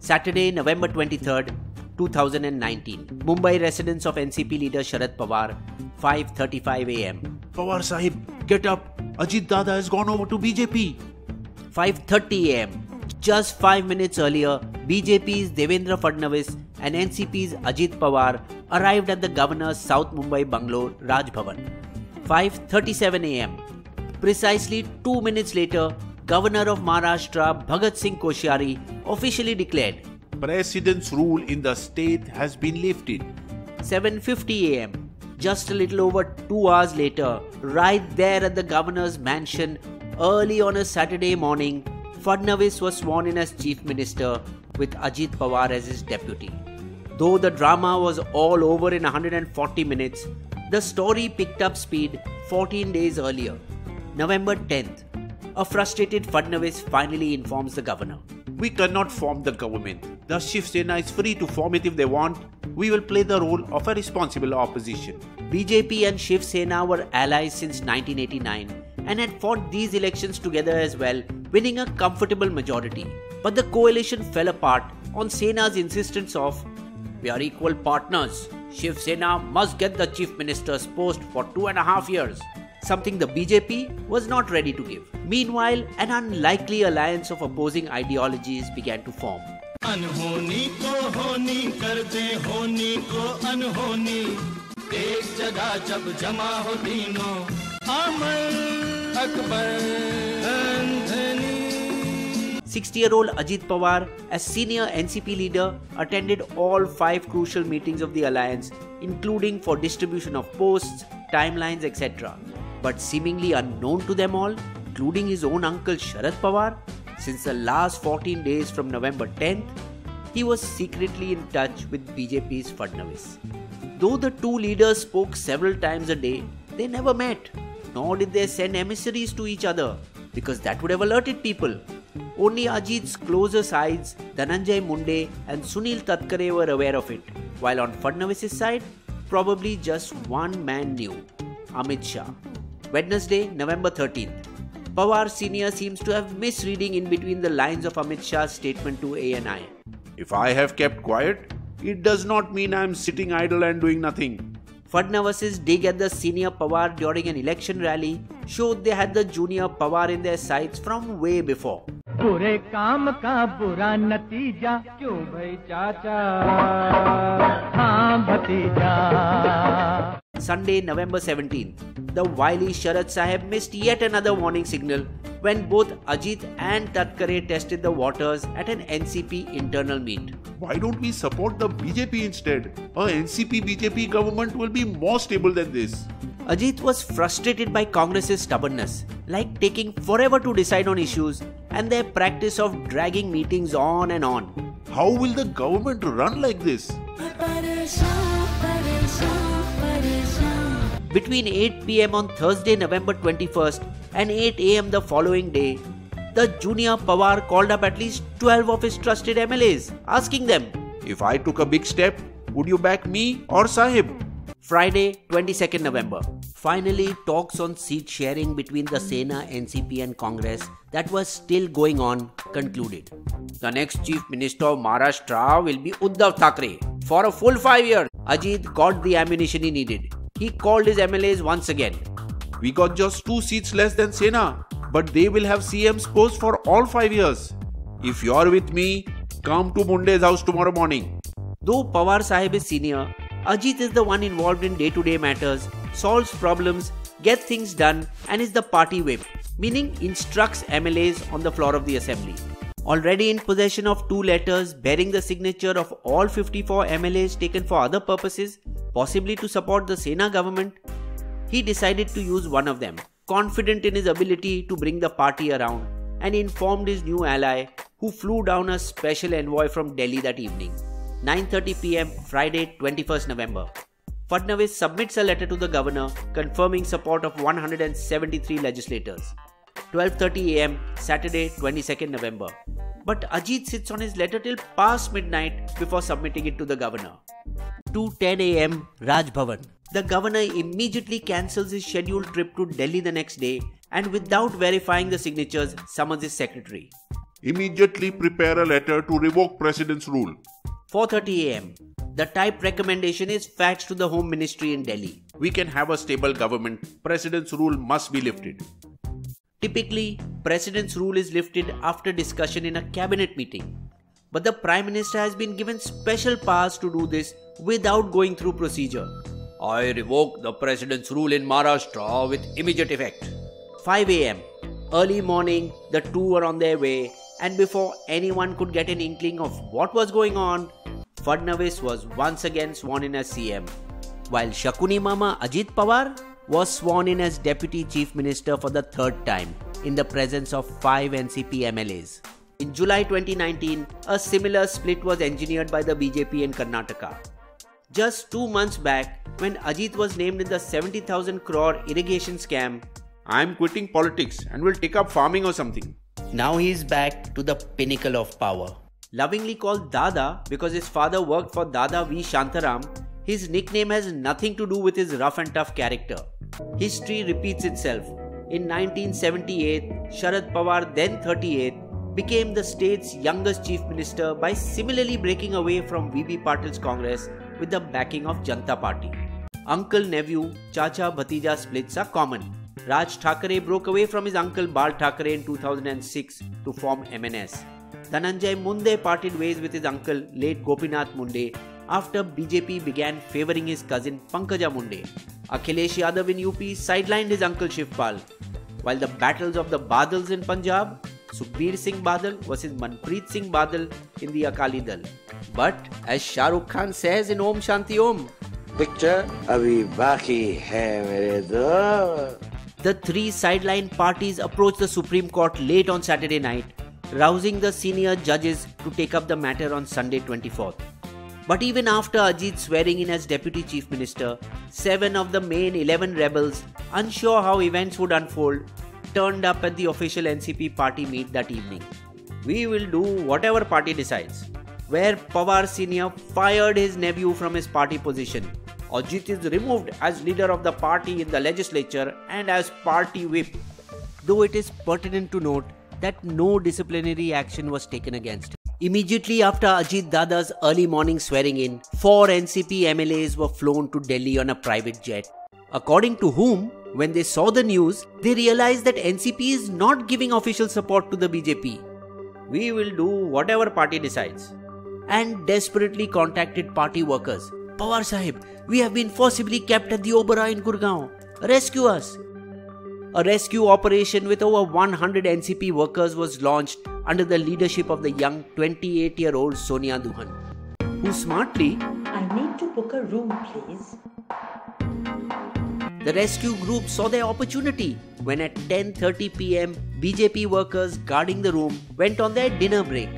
Saturday, November 23rd, 2019. Mumbai residence of NCP leader Sharad Pawar, 5:35 a.m. Pawar Sahib, get up. Ajit Dada has gone over to BJP. 5:30 a.m. Just 5 minutes earlier, BJP's Devendra Fadnavis and NCP's Ajit Pawar arrived at the governor's South Mumbai bungalow Raj Bhavan. 5:37 a.m. Precisely 2 minutes later, Governor of Maharashtra Bhagat Singh Koshyari officially declared President's rule in the state has been lifted. 7:50 a.m. Just a little over 2 hours later, right there at the governor's mansion, early on a Saturday morning, Fadnavis was sworn in as chief minister with Ajit Pawar as his deputy. Though the drama was all over in 140 minutes, the story picked up speed 14 days earlier. November 10th, a frustrated Fadnavis finally informs the governor. We cannot form the government. The Shiv Sena is free to form it if they want. We will play the role of a responsible opposition. BJP and Shiv Sena were allies since 1989 and had fought these elections together as well, winning a comfortable majority. But the coalition fell apart on Sena's insistence of we are equal partners. Shiv Sena must get the chief minister's post for two and a half years, something the BJP was not ready to give. Meanwhile, an unlikely alliance of opposing ideologies began to form. अनहोनी को होनी कर दे होनी को अनहोनी एक जगह जब जमा हो तीनों Amar Akbar अंधनी 60 year old Ajit Pawar, as senior NCP leader, attended all five crucial meetings of the alliance, including for distribution of posts, timelines, etc. But seemingly unknown to them all, including his own uncle Sharad Pawar, since the last 14 days from November 10th, he was secretly in touch with BJP's Fadnavis. Though the two leaders spoke several times a day, they never met, nor did they send emissaries to each other, because that would have alerted people. Only Ajit's closer sides, Dhananjay Munde and Sunil Tatkare were aware of it, while on Fadnavis' side, probably just one man knew Amit Shah. Wednesday, November 13th. Pawar Sr. seems to have misreading in between the lines of Amit Shah's statement to ANI. If I have kept quiet, it does not mean I am sitting idle and doing nothing. Fadnavas's dig at the senior Pawar during an election rally showed they had the junior Pawar in their sights from way before. बुरे काम का बुरा नतीजा क्यों भाई चाचा हाँ भतीजा Sunday, November 17th, the wily Sharad Sahib missed yet another warning signal when both Ajit and Tatkare tested the waters at an NCP internal meet. Why don't we support the BJP instead? A NCP BJP government will be more stable than this. Ajit was frustrated by Congress's stubbornness, like taking forever to decide on issues and their practice of dragging meetings on and on. How will the government run like this? Between 8 pm on Thursday, November 21st and 8 am the following day, the junior Pawar called up at least 12 of his trusted MLAs, asking them, If I took a big step, would you back me or Sahib? Friday, 22nd November. Finally, talks on seat sharing between the Sena, NCP, and Congress that was still going on concluded. The next Chief Minister of Maharashtra will be Uddhav Thackeray. For a full five years, Ajit got the ammunition he needed. He called his MLAs once again. We got just two seats less than Sena, but they will have CM's post for all five years. If you're with me, come to Munde's house tomorrow morning. Though Pawar Sahib is senior, Ajit is the one involved in day to day matters, solves problems, gets things done, and is the party whip, meaning instructs MLAs on the floor of the assembly. Already in possession of two letters bearing the signature of all 54 MLAs taken for other purposes, possibly to support the Sena government, he decided to use one of them, confident in his ability to bring the party around, and informed his new ally, who flew down a special envoy from Delhi that evening. 9:30 p.m. Friday, 21st November. Fadnavis submits a letter to the governor confirming support of 173 legislators. 12:30 a.m. Saturday, 22nd November. But Ajit sits on his letter till past midnight before submitting it to the governor. 2:10 a.m. Raj Bhavan. The governor immediately cancels his scheduled trip to Delhi the next day and without verifying the signatures summons his secretary. Immediately prepare a letter to revoke President's rule. 4:30 a.m. The type recommendation is faxed to the Home Ministry in Delhi. We can have a stable government. President's rule must be lifted. Typically, President's rule is lifted after discussion in a cabinet meeting. But the Prime Minister has been given special powers to do this without going through procedure. I revoke the President's rule in Maharashtra with immediate effect. 5 am. Early morning, the two were on their way, and before anyone could get an inkling of what was going on, Fadnavis was once again sworn in as CM, while Shakuni Mama Ajit Pawar was sworn in as Deputy Chief Minister for the third time in the presence of five NCP MLAs. In July 2019, a similar split was engineered by the BJP in Karnataka. Just two months back, when Ajit was named in the 70,000 crore irrigation scam, I'm quitting politics and will take up farming or something. now he is back to the pinnacle of power. Lovingly called Dada because his father worked for Dada V. Shantaram, his nickname has nothing to do with his rough and tough character. History repeats itself. In 1978, Sharad Pawar, then 38, became the state's youngest chief minister by similarly breaking away from VB Patil's Congress with the backing of Janata Party. Uncle nephew, Chacha Bhatija splits are common. Raj Thackeray broke away from his uncle Bal Thackeray in 2006 to form MNS. Dhananjay Munde parted ways with his uncle, late Gopinath Munde, after BJP began favouring his cousin Pankaja Munde. Akhilesh Yadav in UP sidelined his uncle Shivpal. While the battles of the Badals in Punjab, Sukhbir Singh Badal versus Manpreet Singh Badal in the Akali Dal. But as Shah Rukh Khan says in Om Shanti Om, Picture abhi baki hai mere. The three sideline parties approached the Supreme Court late on Saturday night, rousing the senior judges to take up the matter on Sunday 24th. But even after Ajit swearing in as Deputy Chief Minister, seven of the main 11 rebels, unsure how events would unfold, turned up at the official NCP party meet that evening. We will do whatever party decides. Where Pawar Sr. fired his nephew from his party position. Ajit is removed as leader of the party in the legislature and as party whip. Though it is pertinent to note that no disciplinary action was taken against him. Immediately after Ajit Dada's early morning swearing in, four NCP MLAs were flown to Delhi on a private jet. According to whom, when they saw the news, they realized that NCP is not giving official support to the BJP. We will do whatever party decides. And desperately contacted party workers. Pawar Sahib, we have been forcibly kept at the Oberoi in Gurgaon. Rescue us. A rescue operation with over 100 NCP workers was launched under the leadership of the young 28 year old Sonia Duhan, who smartly, I need to book a room, please. The rescue group saw their opportunity when at 10:30 pm BJP workers guarding the room went on their dinner break.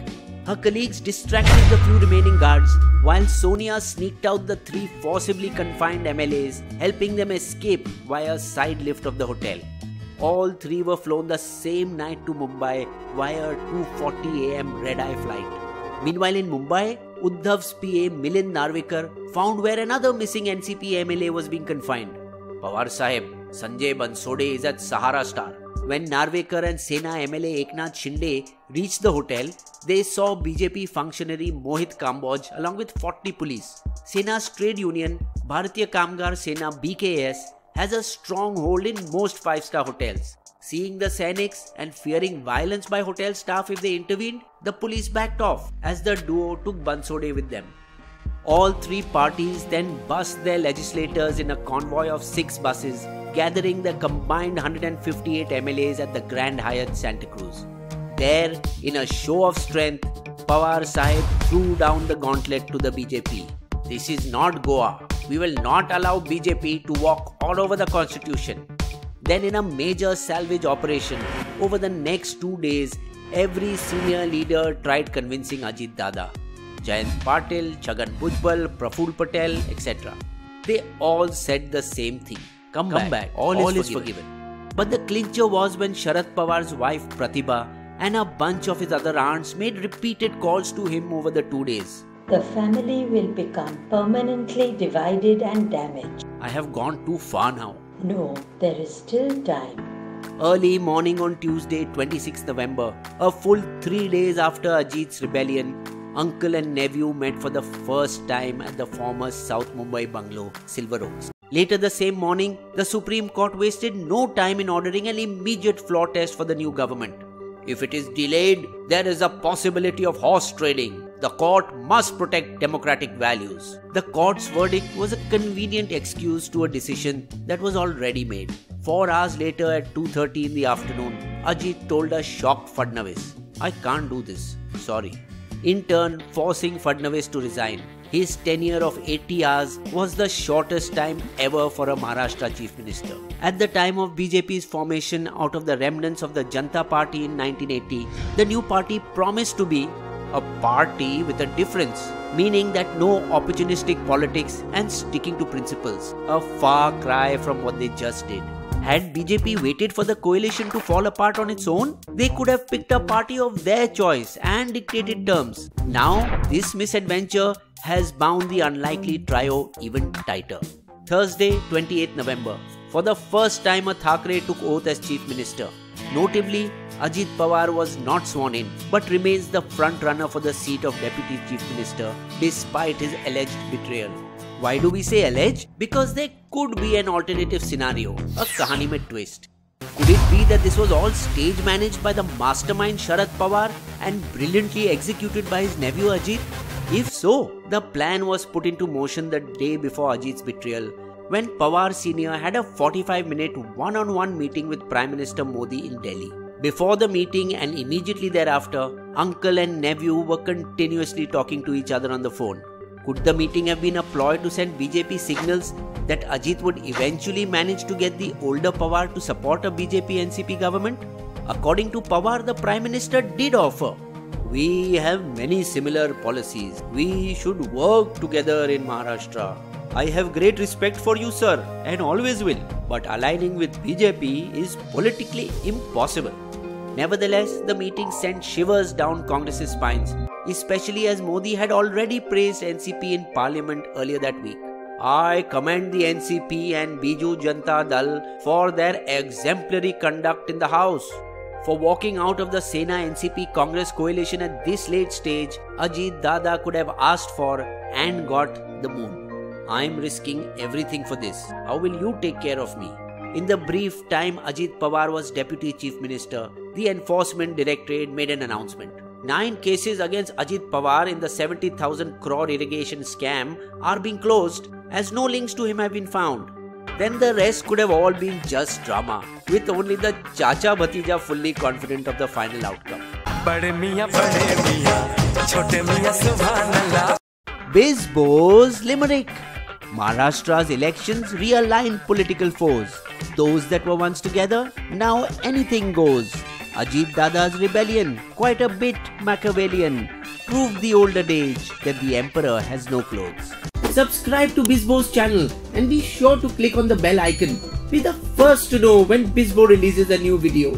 Her colleagues distracted the few remaining guards while Sonia sneaked out the three forcibly confined MLAs, helping them escape via a side lift of the hotel. All three were flown the same night to Mumbai via a 2:40 a.m. red-eye flight. Meanwhile, in Mumbai, Uddhav's PA Milind Narvekar found where another missing NCP MLA was being confined. Pawar Sahib, Sanjay Bansode is at Sahara Star. When Narvekar and Sena MLA Eknath Shinde reached the hotel, they saw BJP functionary Mohit Kamboj along with 40 police. Sena's trade union, Bharatiya Kamgar Sena BKS, has a strong hold in most five-star hotels. Seeing the Sainiks and fearing violence by hotel staff if they intervened, the police backed off as the duo took Bansode with them. All three parties then bussed their legislators in a convoy of six buses, gathering the combined 158 MLAs at the Grand Hyatt Santa Cruz. There, in a show of strength, Pawar Sahib threw down the gauntlet to the BJP. This is not Goa. We will not allow BJP to walk all over the constitution. Then, in a major salvage operation, over the next two days, every senior leader tried convincing Ajit Dada. Jayant Patil, Chhagan Bhujbal, Praful Patel, etc. They all said the same thing. Come, back, all, is, forgiven. But the clincher was when Sharad Pawar's wife Pratibha and a bunch of his other aunts made repeated calls to him over the two days. The family will become permanently divided and damaged. I have gone too far now. No, there is still time. Early morning on Tuesday, 26 November, a full three days after Ajit's rebellion, uncle and nephew met for the first time at the former South Mumbai bungalow, Silver Oaks. Later the same morning, the Supreme Court wasted no time in ordering an immediate floor test for the new government. If it is delayed, there is a possibility of horse trading. The court must protect democratic values. The court's verdict was a convenient excuse to a decision that was already made. 4 hours later at 2:30 in the afternoon, Ajit told a shocked Fadnavis, "I can't do this. Sorry." In turn, forcing Fadnavis to resign. His tenure of 80 hours was the shortest time ever for a Maharashtra chief minister. At the time of BJP's formation out of the remnants of the Janata Party in 1980, the new party promised to be a party with a difference, meaning that no opportunistic politics and sticking to principles, a far cry from what they just did. Had BJP waited for the coalition to fall apart on its own, they could have picked a party of their choice and dictated terms. Now, this misadventure has bound the unlikely trio even tighter. Thursday, 28th November. For the first time, a Thackeray took oath as Chief Minister. Notably, Ajit Pawar was not sworn in, but remains the front runner for the seat of Deputy Chief Minister despite his alleged betrayal. Why do we say alleged? Because there could be an alternative scenario, a kahani mein twist. Could it be that this was all stage managed by the mastermind Sharad Pawar and brilliantly executed by his nephew Ajit? If so, the plan was put into motion the day before Ajit's betrayal when Pawar Sr. had a 45 minute one on one meeting with Prime Minister Modi in Delhi. Before the meeting and immediately thereafter, uncle and nephew were continuously talking to each other on the phone. Could the meeting have been a ploy to send BJP signals that Ajit would eventually manage to get the older Pawar to support a BJP NCP government? According to Pawar, the Prime Minister did offer. We have many similar policies. We should work together in Maharashtra. I have great respect for you, sir, and always will. But aligning with BJP is politically impossible. Nevertheless, the meeting sent shivers down Congress's spines, especially as Modi had already praised NCP in parliament earlier that week. I commend the NCP and Biju Janata Dal for their exemplary conduct in the House. For walking out of the Sena NCP Congress coalition at this late stage, Ajit Dada could have asked for and got the moon. I'm risking everything for this. How will you take care of me? In the brief time Ajit Pawar was Deputy Chief Minister, the Enforcement Directorate made an announcement. Nine cases against Ajit Pawar in the 70,000 crore irrigation scam are being closed as no links to him have been found. Then the rest could have all been just drama, with only the Chacha Bhatija fully confident of the final outcome. Bisbo's Limerick. Maharashtra's elections realign political foes. Those that were once together, now anything goes. Ajit Dada's rebellion, quite a bit Machiavellian, proved the old adage that the emperor has no clothes. Subscribe to Bisbo's channel and be sure to click on the bell icon. Be the first to know when Bisbo releases a new video.